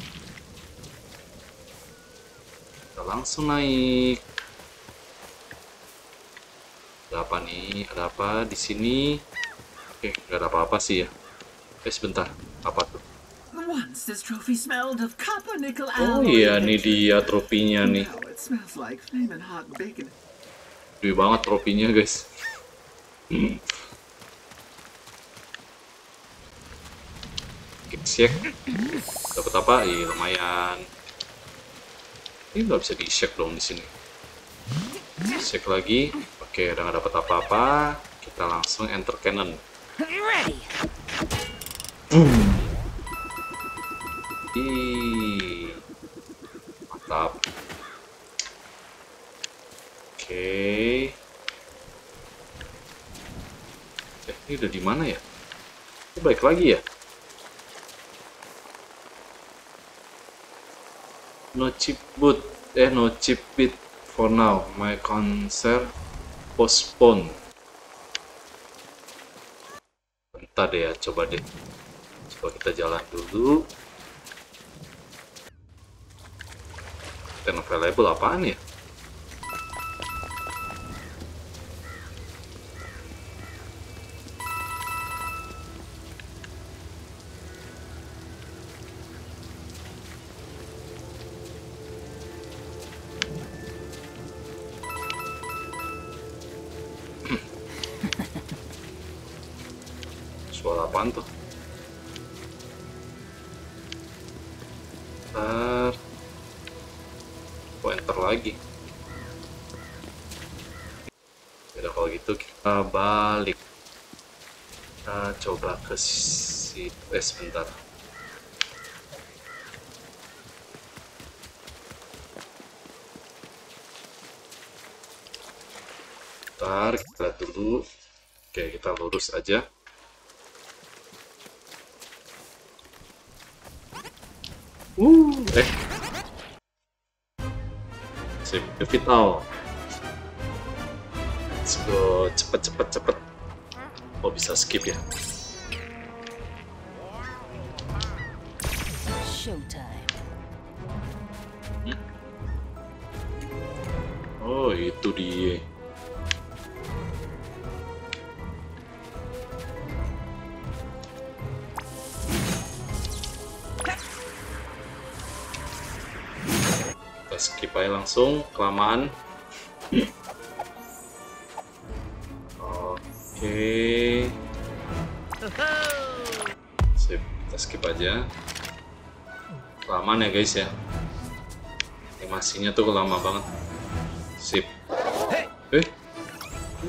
Kita langsung naik. Ada apa nih? Ada apa di sini? Oke, nggak ada apa-apa sih ya. Eh, sebentar. Apa tuh? Oh iya, nih electric. dia tropinya nih. Gede banget tropinya, guys. Oke, shake. Dapat apa? Iya, lumayan. Ini nggak bisa di shake dong di sini. Shake lagi. Oke, udah nggak dapat apa-apa. Kita langsung enter cannon. Ready. Ih, mantap. Oke. Eh, ini udah di mana ya? Ini balik lagi ya? No chip boot, eh no chip bit for now. My concert postpone. Bentar deh ya, coba deh. Coba kita jalan dulu. Ten available apaan ya? Eh sebentar Bentar, kita dulu Oke, kita lurus aja Uh, eh. Sip, all. Let's go, cepet, cepet, cepet. Oh bisa skip ya? Itu dia. Kita skip aja langsung, kelamaan. Oke. Sip, kita skip aja. Kelamaan ya guys ya. Animasinya tuh lama banget.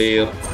battle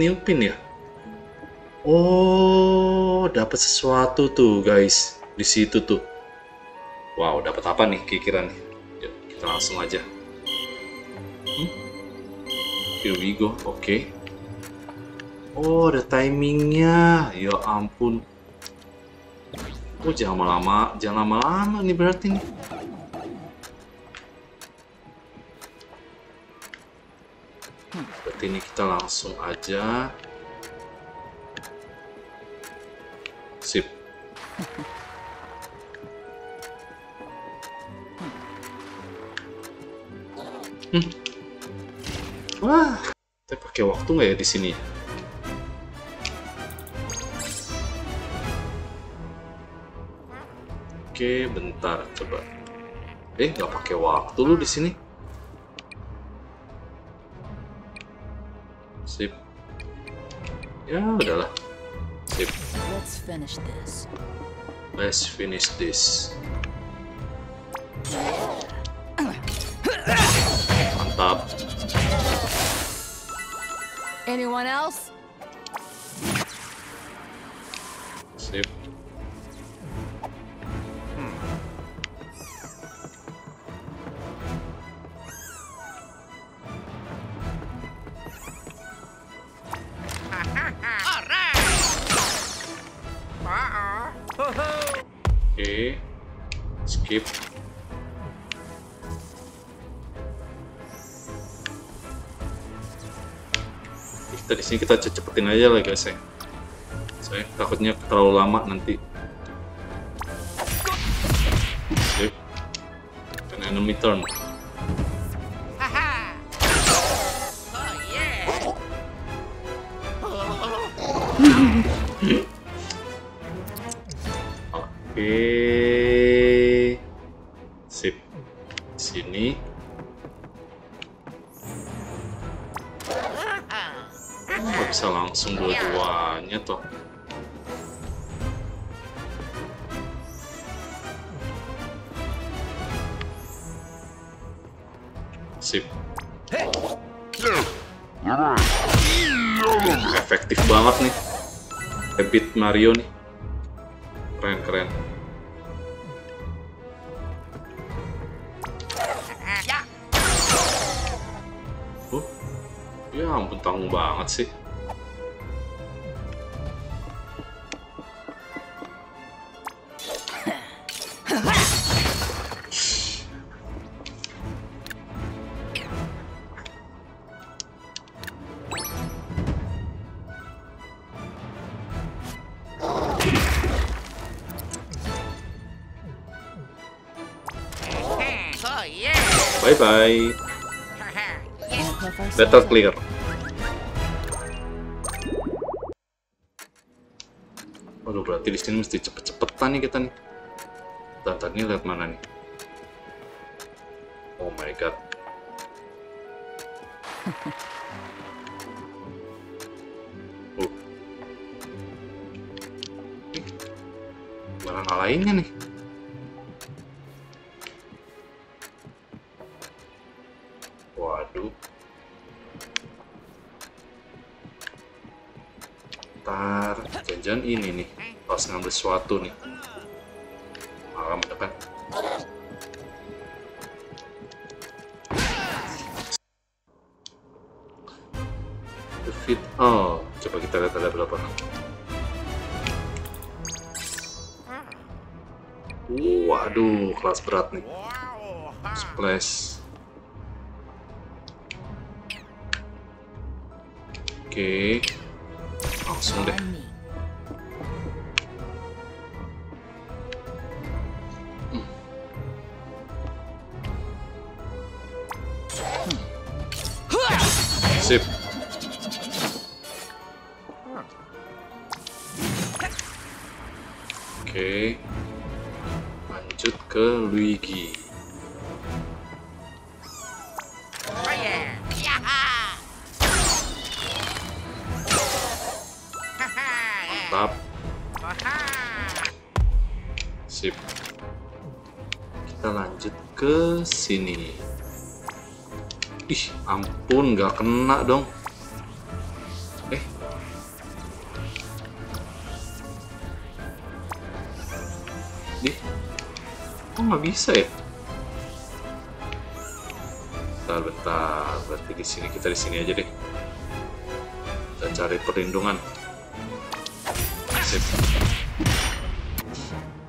Kok secret new pin ya? Oh, dapat sesuatu tuh, guys. Di situ tuh. Wow, dapat apa nih kira-kira nih? Yuk, kita langsung aja. Hmm? Here we go. Oke. Oh, ada timingnya. Ya ampun. Oh, jangan lama-lama, jangan lama-lama nih berarti nih. Berarti ini kita langsung aja. Sip. Hmm. Wah, kita pakai waktu nggak ya di sini? Oke, bentar, coba. Eh, nggak pakai waktu lu di sini? Ya, udahlah. Sip. Let's finish this. Let's finish this. Mantap. Anyone else? Aja lah guys ya. Saya takutnya terlalu lama nanti. Sip. An enemy turn. Bye bye. Battle clear. Waduh, berarti di sini mesti cepet-cepetan nih kita nih. Bentar, ini lihat mana nih? Oh my god. Uh. Ih, Gimana ngalahinnya nih? Pas ngambil sesuatu nih. Malam depan. Defeat. Oh, coba kita lihat ada berapa. Waduh, kelas berat nih. Splash. Oke. Langsung dong. Eh. Dih. Kok nggak bisa ya? Bentar, bentar. Berarti di sini kita di sini aja deh. Kita cari perlindungan. Sip.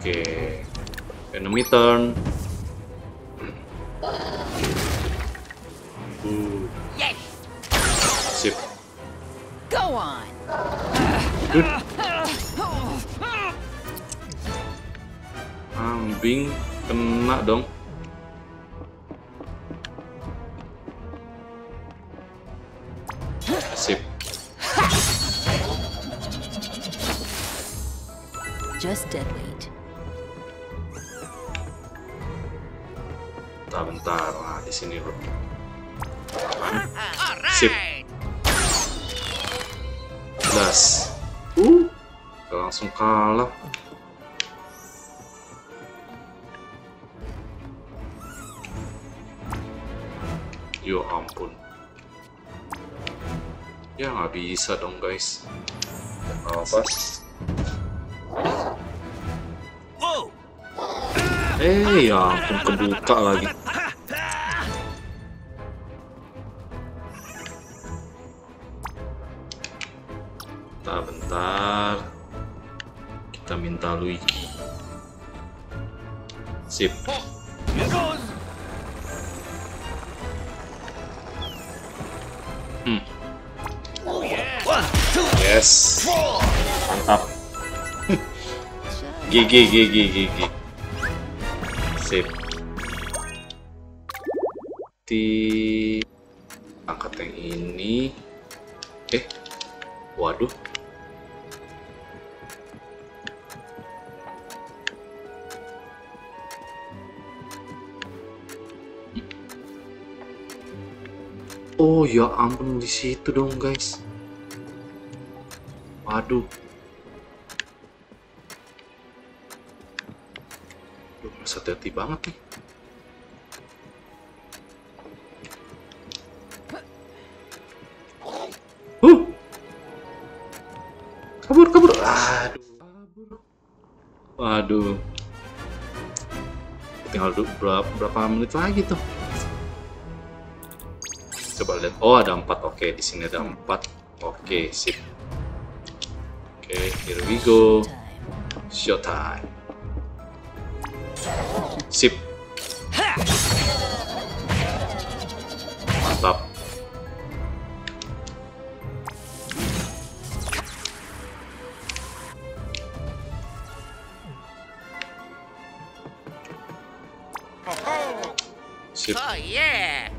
Oke. Enemy turn. Uh, Yes. Sip. Go on. Good. Ambing kena dong. Bisa dong guys. Apa? Whoa! Eh ya ampun kebuka lagi. GG GG GG. Sip. Di angkat yang ini. Eh. Waduh. Oh ya ampun di situ dong guys. Waduh. Hati-hati banget nih. Kabur, kabur. Aduh. Waduh. Tinggal berapa, berapa menit lagi tuh? Coba lihat. Oh, ada empat. Oke, di sini ada empat. Oke, sip. Oke, here we go. Time. Showtime. Sip. Mantap. Sip. Oh yeah.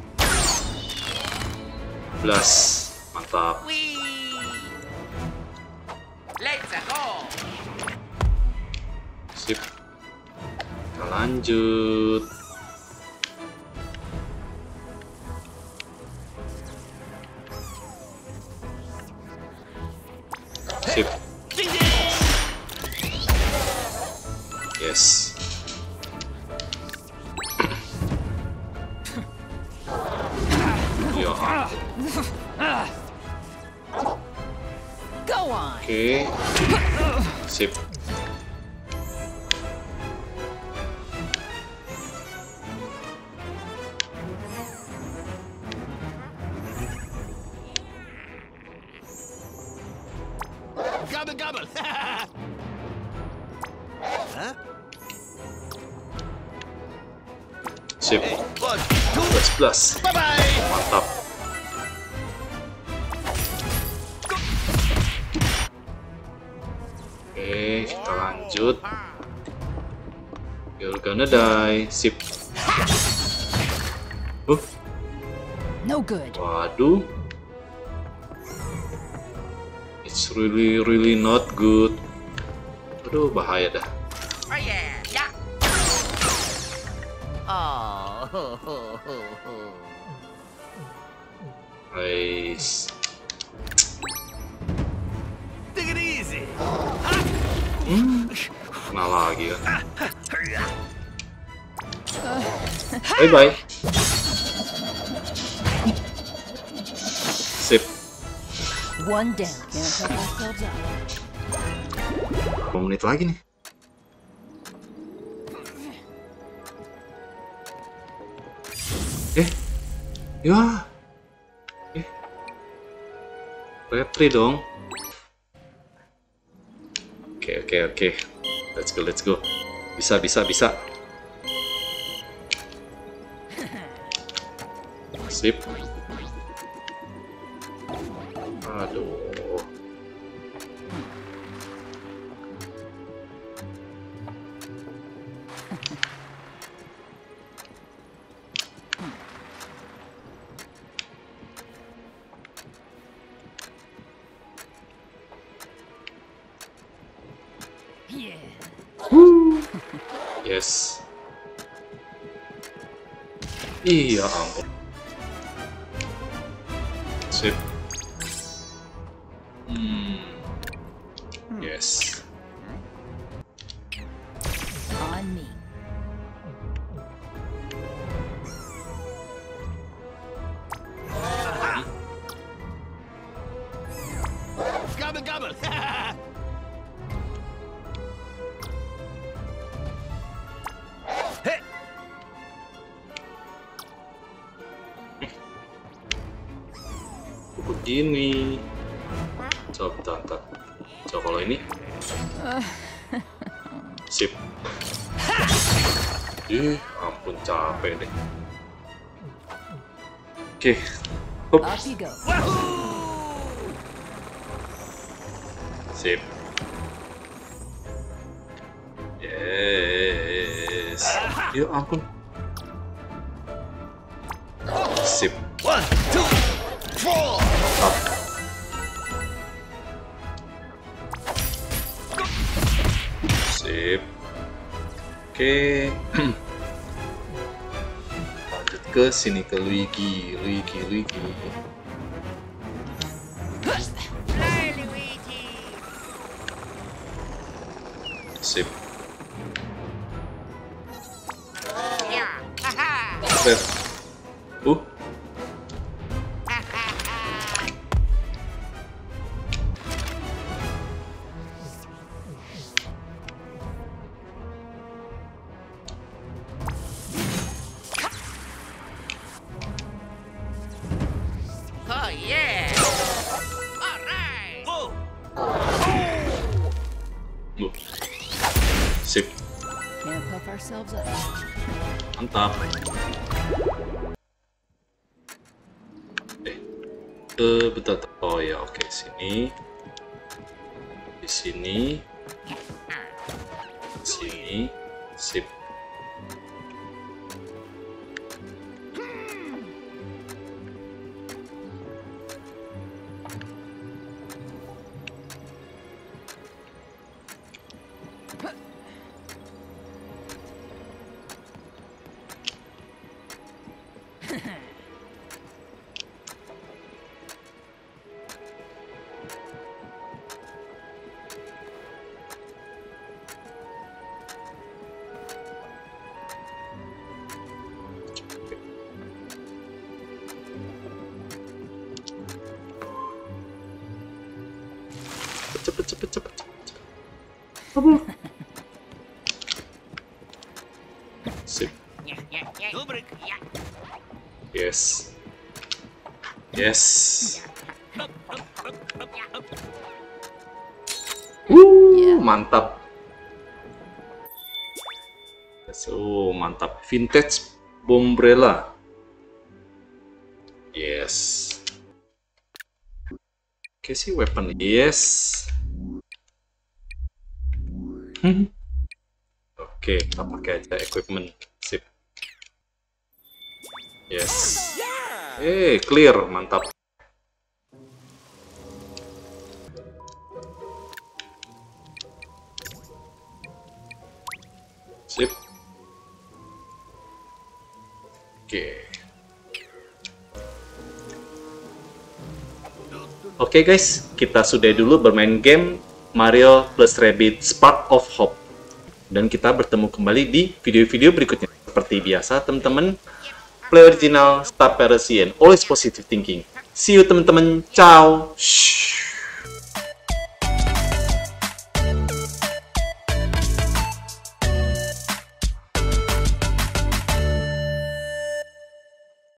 Belas. Mantap. Kita good. waduh. It's really really not good. Aduh, bahaya dah. Oh yeah. Yeah. Oh. ho, ho, ho, ho. Guys. Take it easy. Kena lagi kan. Bye bye. Sip. One down. Can't help ourselves up. Berapa menit lagi nih? Eh, ya, eh, retri dong. Oke oke oke, let's go let's go. Bisa bisa bisa. Sip. Aduh. Sip. Mantap. Eh. Eh, bentar. Oh ya, oke. Sini. Di sini. Sini. Sip. Vintage Bombrella. Yes. Oke sih weapon. Yes. Hmm. Oke, kita pakai aja equipment. Sip. Yes. Eh, clear, mantap. Oke guys, kita sudah dulu bermain game Mario plus Rabbids Spark of Hope. Dan kita bertemu kembali di video-video berikutnya. Seperti biasa, teman-teman, play original, start piracy, and always positive thinking. See you teman-teman. Ciao. Shh.